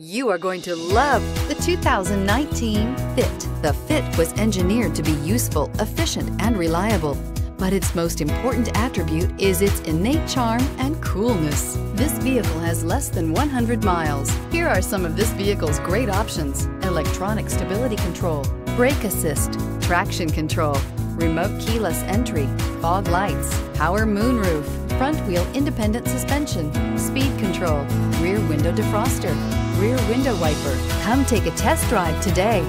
You are going to love the 2019 Fit. The Fit was engineered to be useful, efficient, and reliable. But its most important attribute is its innate charm and coolness. This vehicle has less than 100 miles. Here are some of this vehicle's great options. Electronic stability control, brake assist, traction control, remote keyless entry, fog lights, power moonroof, front wheel independent suspension, speed control, rear window defroster, rear window wiper. Come take a test drive today.